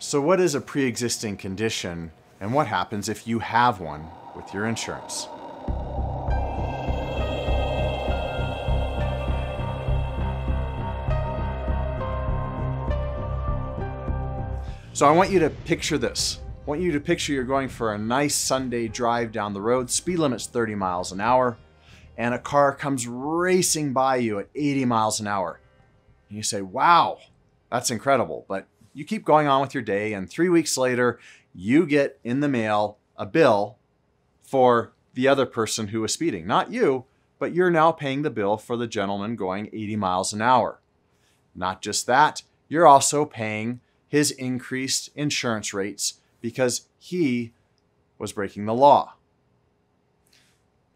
So, what is a pre existing condition, and what happens if you have one with your insurance? So, I want you to picture this. I want you to picture you're going for a nice Sunday drive down the road, speed limit's 30 miles an hour, and a car comes racing by you at 80 miles an hour. And you say, Wow, that's incredible. But you keep going on with your day, and three weeks later, you get in the mail a bill for the other person who was speeding. Not you, but you're now paying the bill for the gentleman going 80 miles an hour. Not just that, you're also paying his increased insurance rates because he was breaking the law.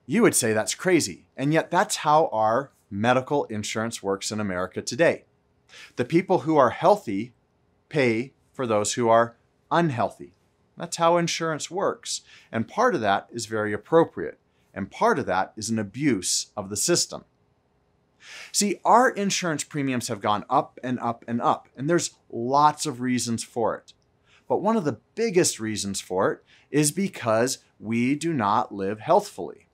You would say that's crazy, and yet that's how our medical insurance works in America today. The people who are healthy pay for those who are unhealthy. That's how insurance works. And part of that is very appropriate. And part of that is an abuse of the system. See, our insurance premiums have gone up and up and up, and there's lots of reasons for it. But one of the biggest reasons for it is because we do not live healthfully.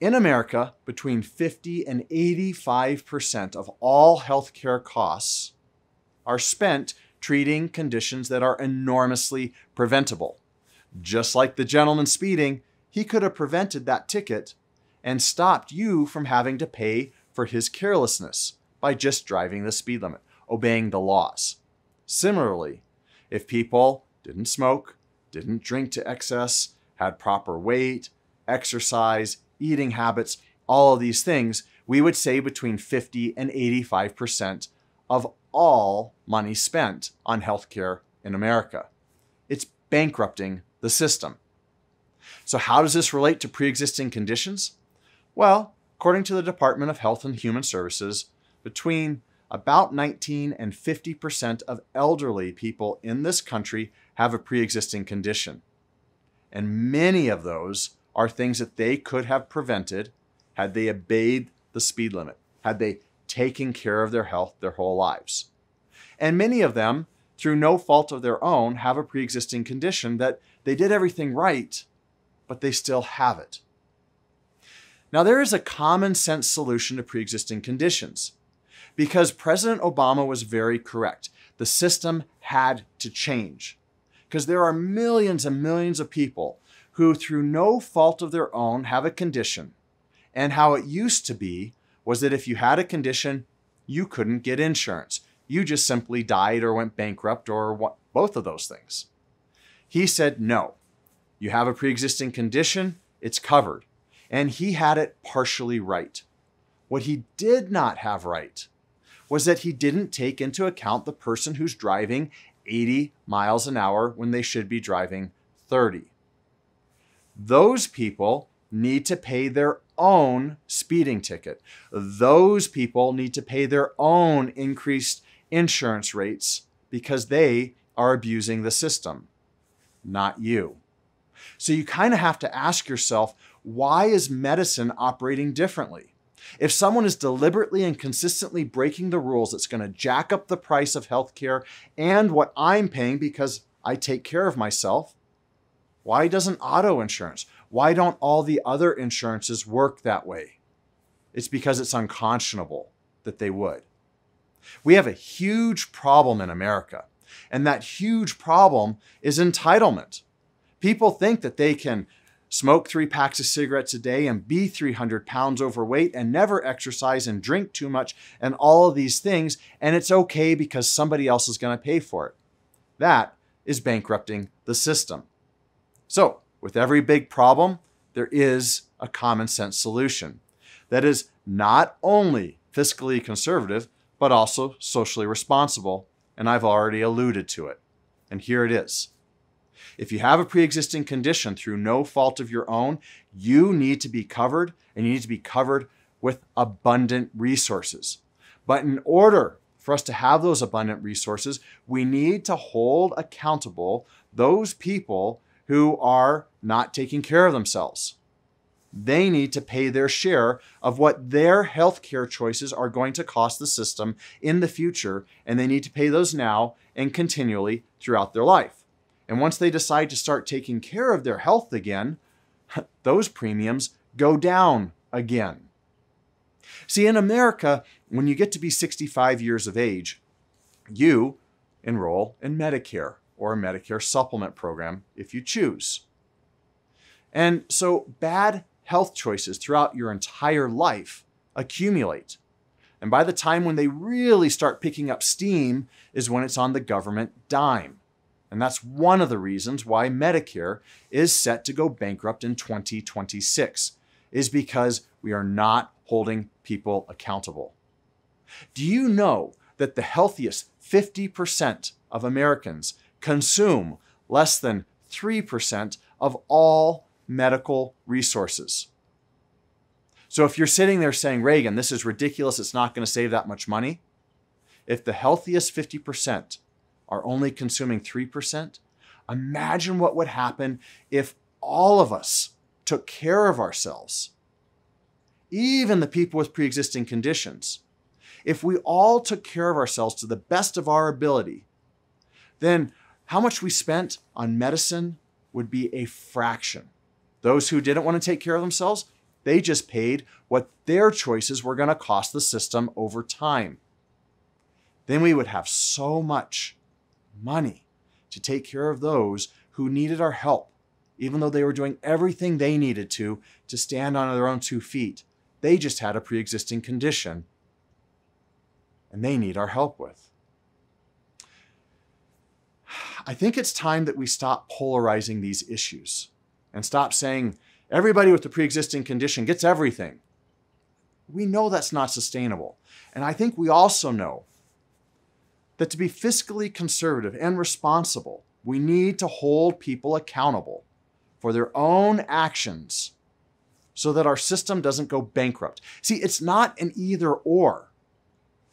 In America, between 50 and 85% of all healthcare costs are spent treating conditions that are enormously preventable. Just like the gentleman speeding, he could have prevented that ticket and stopped you from having to pay for his carelessness by just driving the speed limit, obeying the laws. Similarly, if people didn't smoke, didn't drink to excess, had proper weight, exercise, eating habits, all of these things, we would say between 50 and 85% of all money spent on healthcare in America. It's bankrupting the system. So, how does this relate to pre existing conditions? Well, according to the Department of Health and Human Services, between about 19 and 50% of elderly people in this country have a pre existing condition. And many of those are things that they could have prevented had they obeyed the speed limit, had they taken care of their health their whole lives. And many of them, through no fault of their own, have a pre existing condition that they did everything right, but they still have it. Now, there is a common sense solution to pre existing conditions because President Obama was very correct. The system had to change because there are millions and millions of people who, through no fault of their own, have a condition. And how it used to be was that if you had a condition, you couldn't get insurance. You just simply died or went bankrupt or what, both of those things. He said, no, you have a pre existing condition, it's covered. And he had it partially right. What he did not have right was that he didn't take into account the person who's driving 80 miles an hour when they should be driving 30. Those people need to pay their own speeding ticket. Those people need to pay their own increased insurance rates because they are abusing the system, not you. So you kind of have to ask yourself why is medicine operating differently? If someone is deliberately and consistently breaking the rules, it's going to jack up the price of healthcare and what I'm paying because I take care of myself. Why doesn't auto insurance? Why don't all the other insurances work that way? It's because it's unconscionable that they would. We have a huge problem in America, and that huge problem is entitlement. People think that they can smoke three packs of cigarettes a day and be 300 pounds overweight and never exercise and drink too much and all of these things, and it's okay because somebody else is going to pay for it. That is bankrupting the system. So, with every big problem, there is a common sense solution that is not only fiscally conservative, but also socially responsible. And I've already alluded to it. And here it is. If you have a pre existing condition through no fault of your own, you need to be covered and you need to be covered with abundant resources. But in order for us to have those abundant resources, we need to hold accountable those people who are not taking care of themselves. they need to pay their share of what their healthcare choices are going to cost the system in the future, and they need to pay those now and continually throughout their life. And once they decide to start taking care of their health again, those premiums go down again. See, in America, when you get to be 65 years of age, you enroll in Medicare or a Medicare supplement program if you choose. And so bad health choices throughout your entire life accumulate. And by the time when they really start picking up steam is when it's on the government dime. And that's one of the reasons why Medicare is set to go bankrupt in 2026 is because we are not holding people accountable. Do you know that the healthiest 50% of Americans consume less than 3% of all medical resources? So if you're sitting there saying, Reagan, this is ridiculous, it's not going to save that much money, if the healthiest 50% are only consuming 3%, imagine what would happen if all of us took care of ourselves, even the people with pre existing conditions. If we all took care of ourselves to the best of our ability, then how much we spent on medicine would be a fraction. Those who didn't want to take care of themselves, they just paid what their choices were going to cost the system over time. Then we would have so much money to take care of those who needed our help, even though they were doing everything they needed to to stand on their own two feet. They just had a pre existing condition and they need our help with. I think it's time that we stop polarizing these issues and stop saying everybody with the pre existing condition gets everything. We know that's not sustainable. And I think we also know that to be fiscally conservative and responsible, we need to hold people accountable for their own actions so that our system doesn't go bankrupt. See, it's not an either or.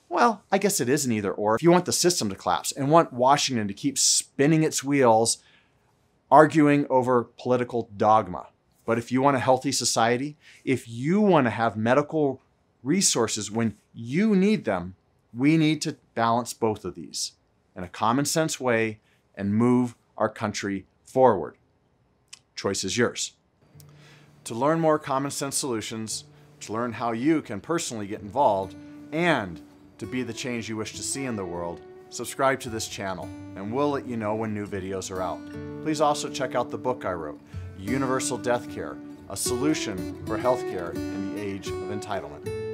Well, I guess it is an either or. If you want the system to collapse and want Washington to keep spinning its wheels, arguing over political dogma. But if you want a healthy society, if you want to have medical resources when you need them, we need to balance both of these in a common sense way and move our country forward. Choice is yours. To learn more common sense solutions, to learn how you can personally get involved, and to be the change you wish to see in the world, subscribe to this channel and we'll let you know when new videos are out. Please also check out the book I wrote, Universal Death Care, a solution for healthcare in the age of entitlement.